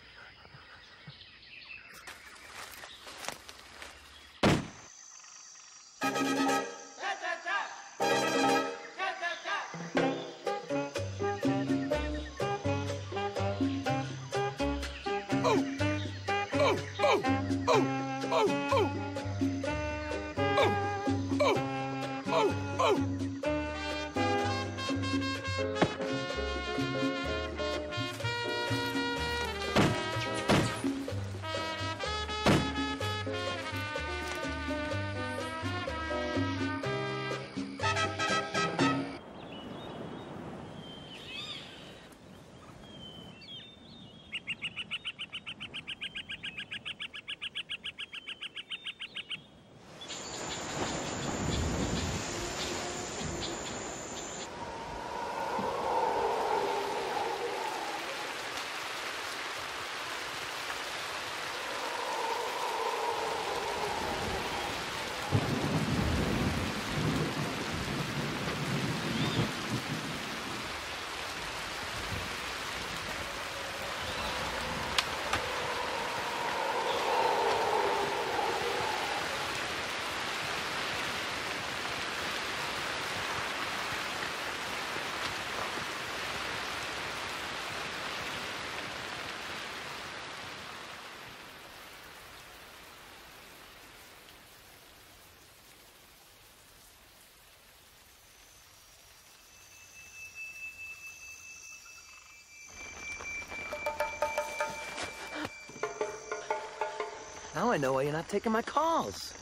Now I know why you're not taking my calls.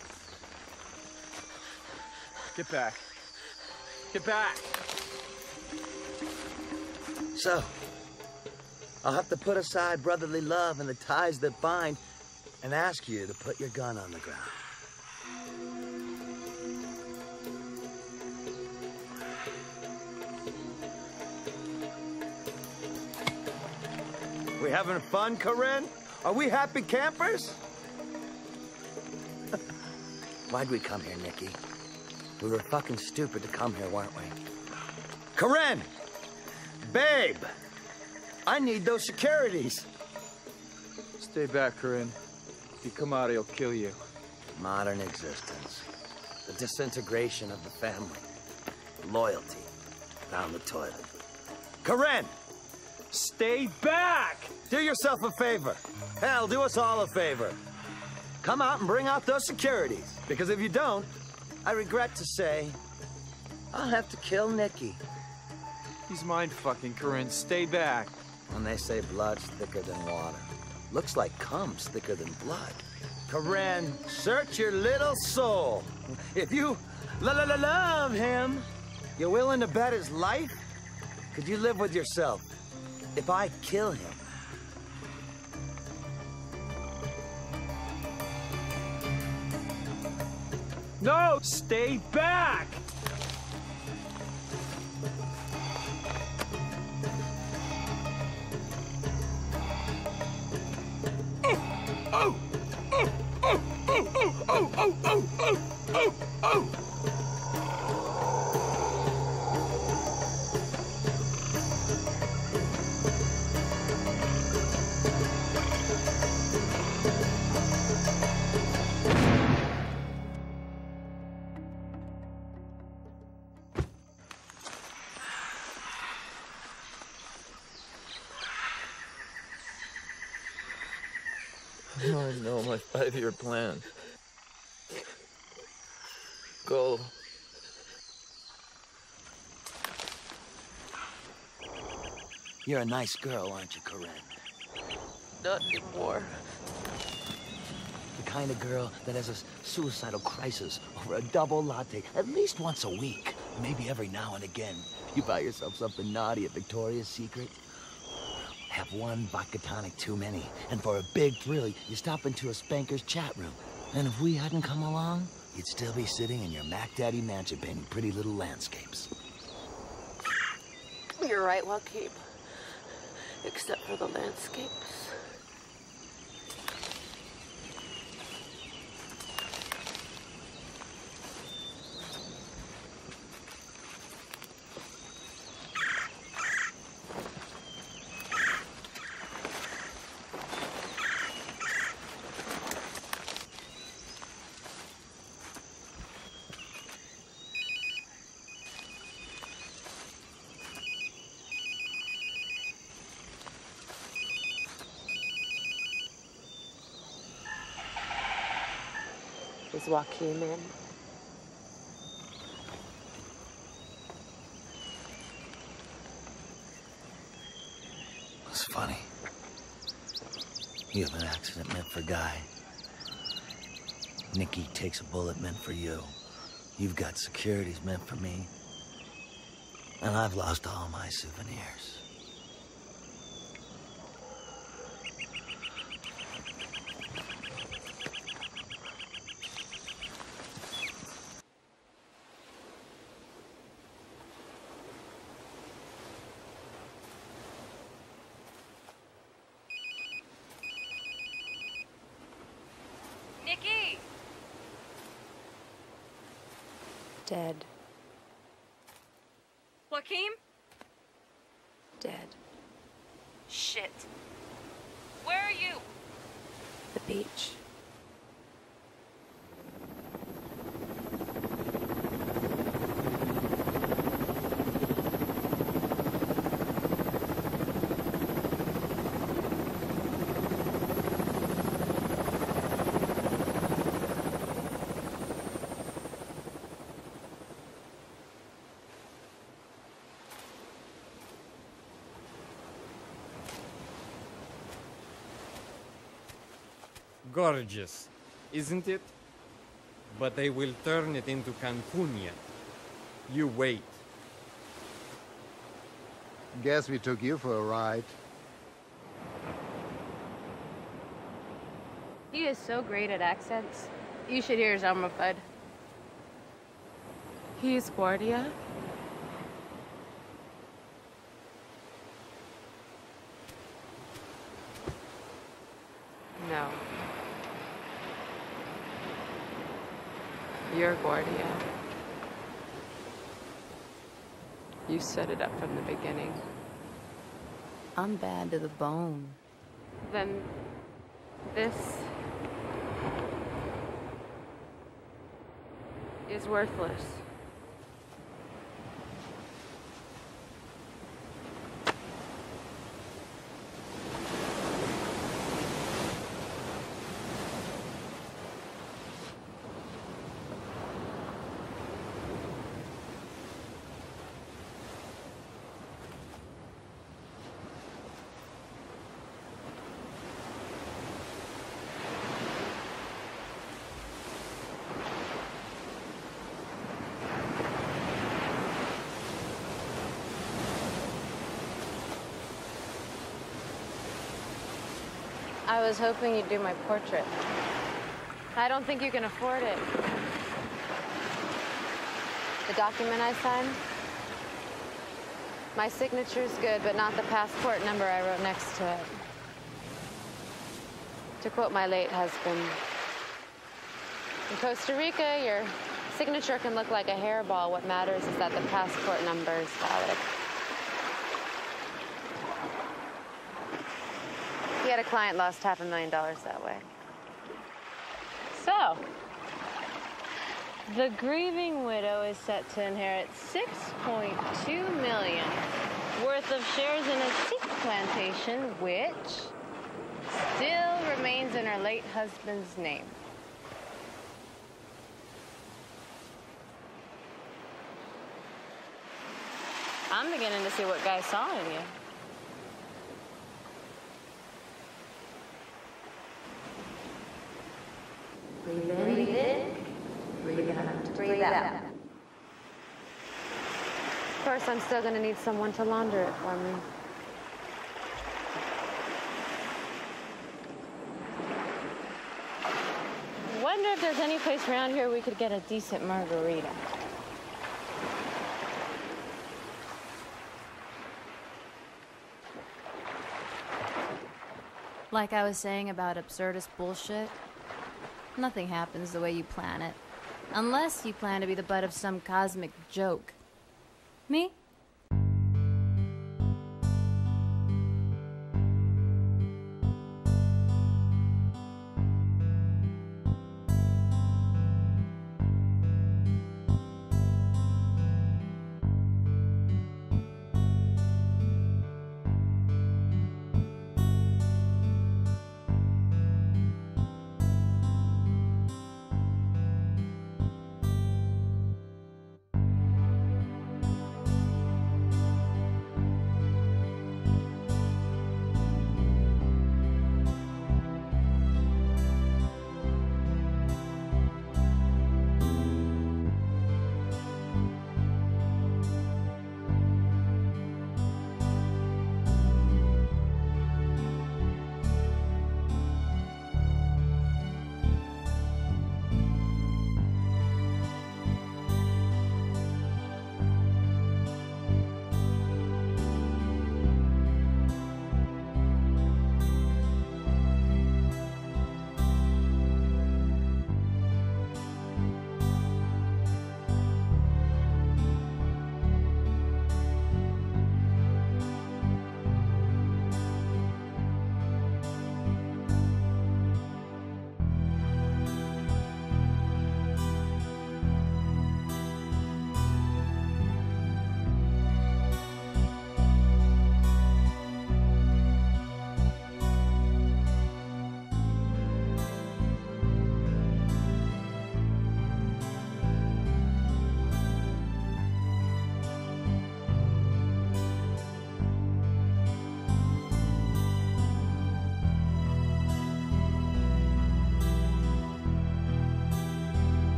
Get back. Get back! So, I'll have to put aside brotherly love and the ties that bind and ask you to put your gun on the ground. We having fun, Corinne? Are we happy campers? Why'd we come here, Nikki? We were fucking stupid to come here, weren't we? Karen! Babe! I need those securities. Stay back, Corinne. If you come out, he'll kill you. Modern existence. The disintegration of the family. Loyalty. Down the toilet. Corinne! Stay back! Do yourself a favor. Hell, do us all a favor. Come out and bring out those securities. Because if you don't, I regret to say, I'll have to kill Nikki. He's mind fucking, Corinne. Stay back. When they say blood's thicker than water, looks like cum's thicker than blood. Corinne, search your little soul. If you la la la love him, you're willing to bet his life? Could you live with yourself if I kill him? No! Stay back! Five-year plan. Go. You're a nice girl, aren't you, Corinne? Not anymore. The kind of girl that has a suicidal crisis over a double latte at least once a week. Maybe every now and again. You buy yourself something naughty at Victoria's Secret. Have one vodka tonic too many, and for a big thrill, you stop into a spanker's chat room. And if we hadn't come along, you'd still be sitting in your Mac Daddy mansion painting pretty little landscapes. You're right, Joaquin. Except for the landscapes. Is Joaquin in? It's funny. You have an accident meant for Guy. Nikki takes a bullet meant for you. You've got securities meant for me. And I've lost all my souvenirs. Nikki! Dead. Joaquin? Dead. Shit. Where are you? The beach. Gorgeous, isn't it? But they will turn it into Cancunia. You wait. Guess we took you for a ride. He is so great at accents. You should hear his He is Guardia? No. You're Guardia. You set it up from the beginning. I'm bad to the bone. Then this is worthless. I was hoping you'd do my portrait. I don't think you can afford it. The document I signed? My signature's good, but not the passport number I wrote next to it. To quote my late husband, in Costa Rica, your signature can look like a hairball. What matters is that the passport number is valid. Had a client lost half a million dollars that way. So, the grieving widow is set to inherit 6.2 million worth of shares in a teak plantation, which still remains in her late husband's name. I'm beginning to see what Guy saw in you. Breathe in. Breathe in. Breathe out. Breathe out. Of course, I'm still going to need someone to launder it for me. Wonder if there's any place around here we could get a decent margarita. Like I was saying about absurdist bullshit, nothing happens the way you plan it. Unless you plan to be the butt of some cosmic joke. Me?